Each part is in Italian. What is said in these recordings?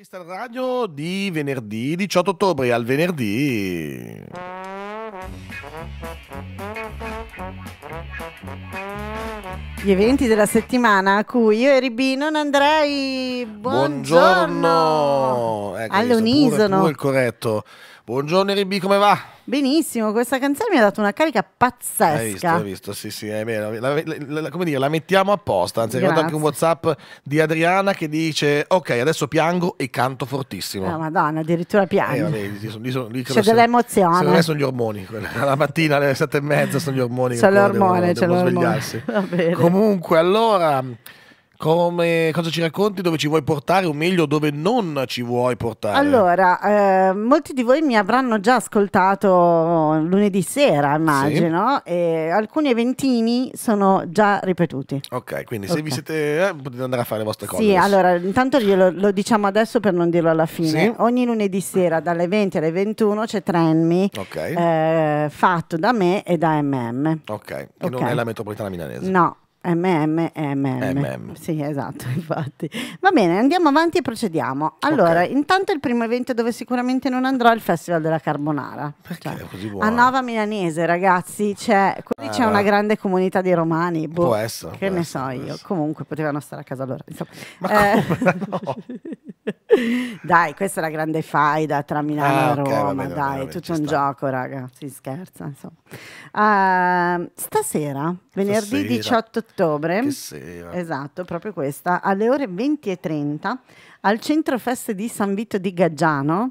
Crystal Radio di venerdì 18 ottobre al venerdì. Gli eventi della settimana a cui io e Ribi non andrei. Buongiorno. Buongiorno. Ecco, All'unisono. Pure, pure il corretto. Buongiorno Ribi, come va? Benissimo, questa canzone mi ha dato una carica Hai visto, pazzesca. hai visto, sì, sì, è vero. La, la- la- come dire, la mettiamo apposta. Anzi, arrivato anche un. WhatsApp di Adriana che dice: Ok, adesso piango e canto fortissimo. Oh, Madonna, addirittura Eh, piango. vabbè, lì lì lì C'è dell'emozione. Secondo me sono gli ormoni. La mattina alle sette e mezza sono gli ormoni. C'è l'ormone, devono- c'è l'ormone. Comunque, allora, come, cosa ci racconti? Dove ci vuoi portare o meglio dove non ci vuoi portare? Allora, eh, molti di voi mi avranno già ascoltato lunedì sera, immagino, e alcuni eventini sono già ripetuti. Ok, quindi se Ok. vi siete... eh, potete andare a fare le vostre cose. Sì, allora, intanto glielo lo diciamo adesso per non dirlo alla fine. Sì. Ogni lunedì sera dalle 20 alle 21 c'è Trenmi Ok, eh, fatto da me e da MM. ok, che ok. non è la metropolitana milanese. No, MM MM. MM. Sì, esatto, infatti. Va bene, andiamo avanti e procediamo. Allora, Ok. intanto il primo evento dove sicuramente non andrò è il Festival della Carbonara. Perché Cioè, così a buono? Nova Milanese, ragazzi, c'è, qui Ah, c'è una grande comunità di romani. boh, Può essere, Che può ne essere, so io. essere. Comunque potevano stare a casa loro. insomma. Ma Eh, come? No. Dai, questa è la grande faida tra Milano Ah, e ok, va Roma, dai, bene, è tutto un sta. gioco, raga, si scherza, insomma. Ah, stasera, venerdì Stasera. 18 ottobre, esatto, proprio questa, alle ore 20.30 al centro feste di San Vito di Gaggiano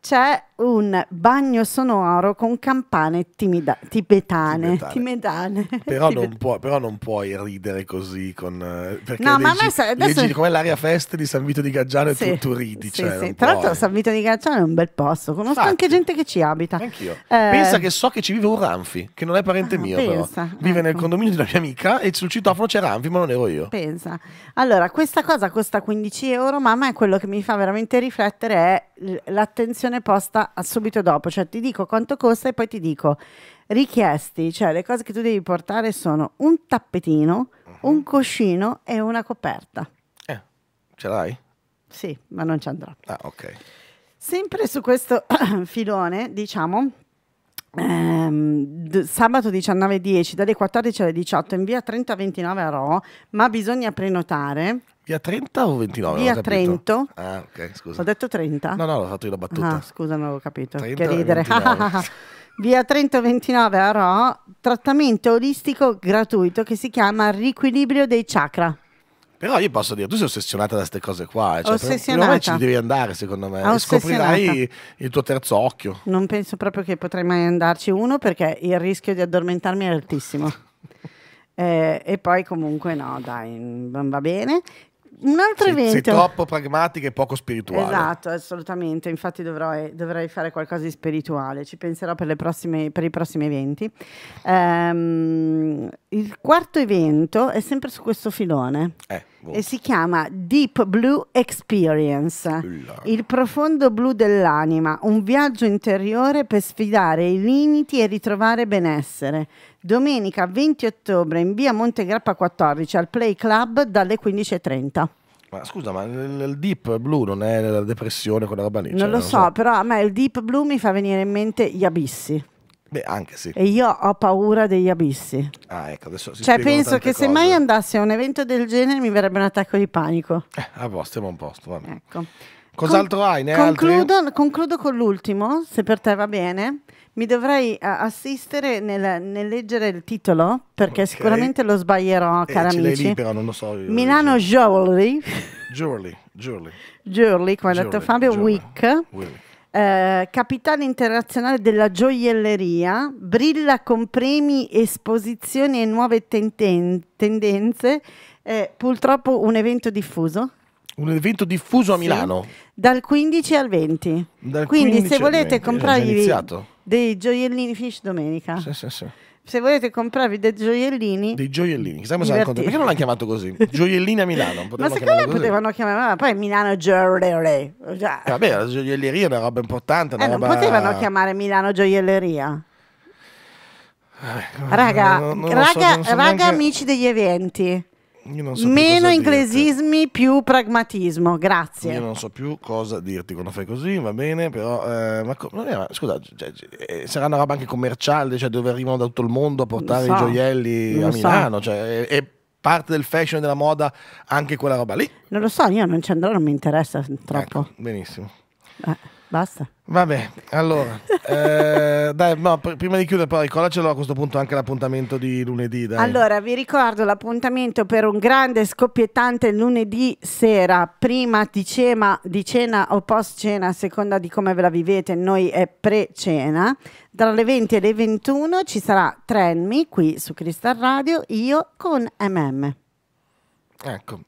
c'è un bagno sonoro con campane timida- tibetane. Tibetane. Però Tibet- non, puoi, però non puoi ridere così con... eh, Perché No, ma leggi, sa- adesso- leggi com'è l'aria feste di San Vito di Gaggiano e Sì, tu, tu ridi. sì, cioè, sì. Tra l'altro. San Vito di Gaggiano è un bel posto, conosco Infatti. anche gente che ci abita. Anch'io. Eh, Pensa che so che ci vive un Ranfi, che non è parente Ah, mio, pensa, però. Vive nel ecco. condominio di una mia amica e sul citofono c'è Ranfi, ma non ero io. Pensa. Allora, questa cosa costa 15 euro, ma a me quello che mi fa veramente riflettere è l'attenzione posta subito dopo. Cioè, ti dico quanto costa e poi ti dico richiesti. Cioè, le cose che tu devi portare sono un tappetino, un cuscino e una coperta. Eh, ce l'hai? Sì, ma non ci andrò. Ah, ok. Sempre su questo filone, diciamo, ehm, sabato 19.10 dalle 14 alle 18 in via 3029 a Ro, ma bisogna prenotare. Via 30 o 29? Via Non ho capito. Trento. Ah, ok, scusa. Ho detto 30? No, no, l'ho fatto io la battuta. Ah, scusa, non avevo capito. 30 che ridere. 29. Via 3029 a Ro, trattamento olistico gratuito che si chiama riequilibrio dei chakra. Però io posso dire, tu sei ossessionata da queste cose qua. eh, Cioè, Ossessionata. Ci devi andare, secondo me. E Ossessionata. scoprirai il tuo terzo occhio. Non penso proprio che potrei mai andarci uno perché il rischio di addormentarmi è altissimo. Eh, e poi comunque no, dai, non va bene. Un altro Sei, sei evento. troppo pragmatica e poco spirituale. Esatto, assolutamente. Infatti dovrò- dovrei fare qualcosa di spirituale. Ci penserò per, le prossime- per i prossimi eventi. Ehm, il quarto evento è sempre su questo filone Eh. E si chiama Deep Blue Experience. Il profondo blu dell'anima, un viaggio interiore per sfidare i limiti e ritrovare benessere. Domenica 20 ottobre in via Montegrappa 14 al Play Club dalle 15.30. Ma scusa, ma il, deep blu non è la depressione, quella roba lì? Non Cioè, lo so, però a me il deep blue mi fa venire in mente gli abissi Beh, anche sì. e io ho paura degli abissi. Ah, ecco, adesso si Cioè penso che se cose. mai andassi a un evento del genere mi verrebbe un attacco di panico. Eh, a posto, stiamo a posto. vabbè. Ecco. Cos'altro hai? Ne concludo, concludo con l'ultimo, se per te va bene. Mi dovrei eh, assistere nel, nel leggere il titolo, perché Ok. sicuramente lo sbaglierò, Eh, cari amici. lì, però non lo so. io. Milano Jewelry, Jewelry, Jewelry. Jewelry, come ha detto Fabio, Jewelry. Week. Eh, capitale internazionale della gioielleria, brilla con premi, esposizioni e nuove tenten- tendenze. Eh, purtroppo un evento diffuso Un evento diffuso a Sì. Milano. dal 15 al 20. Dal Quindi 15 se volete 20. È già comprarvi dei gioiellini, finisce domenica. Sì, sì, sì. Se volete comprarvi dei gioiellini, Dei gioiellini. Chissà come contesto. Perché non l'hanno chiamato così? Gioiellini a Milano. ma secondo me potevano chiamare, ma poi Milano Jewelry. Già. Eh, vabbè, la gioielleria è una roba importante. Una Eh, non roba... potevano chiamare Milano Gioielleria. Eh, Raga, non- non so, raga, non so raga neanche- amici degli eventi. So Meno inglesismi, più pragmatismo. Grazie. Io non so più cosa dirti quando fai così, va bene, però eh, ma, non ma scusa, cioè, eh, sarà una roba anche commerciale, cioè dove arrivano da tutto il mondo a portare so, i gioielli a so. Milano, cioè, è, è parte del fashion e della moda anche quella roba lì. Non lo so, io non ci andrò, non mi interessa troppo. Ecco, benissimo. Eh, basta. Vabbè, allora, eh, dai, no, pr- prima di chiudere, però ricordacelo a questo punto anche l'appuntamento di lunedì. Dai. Allora, vi ricordo l'appuntamento per un grande scoppiettante lunedì sera, prima di cena, di cena o post cena, a seconda di come ve la vivete, noi è pre-cena. Tra le 20 e le 21 ci sarà Trenmi qui su Crystal Radio, io con MM. Ecco,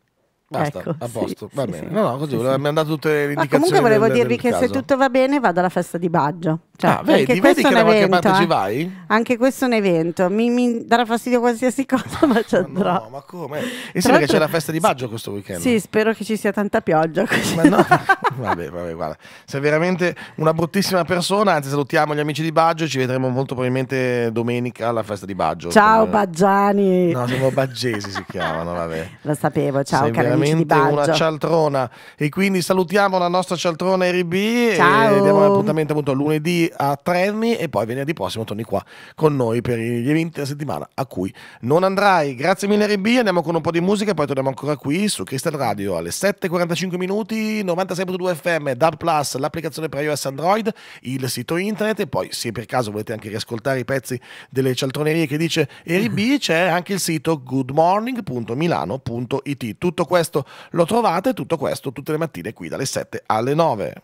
basta, Ecco, a sì, posto, va sì, bene. sì. No, no, così Sì, sì. mi hanno dato tutte le Ma indicazioni. comunque volevo del- dirvi del che se caso. tutto va bene vado alla festa di Baggio. Cioè, Ah, vedi, vedi che da qualche evento. parte ci eh. vai? Anche questo è un evento. Mi, mi darà fastidio qualsiasi cosa, ma ci andrò. no, ma come? E perché l'altro- c'è la festa di Baggio questo weekend. Sì, spero che ci sia tanta pioggia. Così. Ma no, vabbè, vabbè, guarda, sei veramente una bruttissima persona, anzi salutiamo gli amici di Baggio ci vedremo molto probabilmente domenica alla festa di Baggio. Ciao Come- Baggiani. No, siamo baggesi si chiamano, vabbè. Lo sapevo, ciao Sei cari amici di veramente una Baggio. cialtrona e quindi salutiamo la nostra cialtrona RB Ciao. e diamo appuntamento appunto lunedì a Terni e poi venerdì prossimo torni qua con noi per gli eventi della settimana a cui non andrai. Grazie mille RB, andiamo con un po' di musica e poi torniamo ancora qui su Crystal Radio alle 7.45 minuti, 96.2 FM, Dub Plus, l'applicazione per iOS Android, il sito internet e poi se per caso volete anche riascoltare i pezzi delle cialtronerie che dice RB c'è anche il sito goodmorning.milano.it. Tutto questo lo trovate, tutto questo tutte le mattine qui dalle 7 alle 9.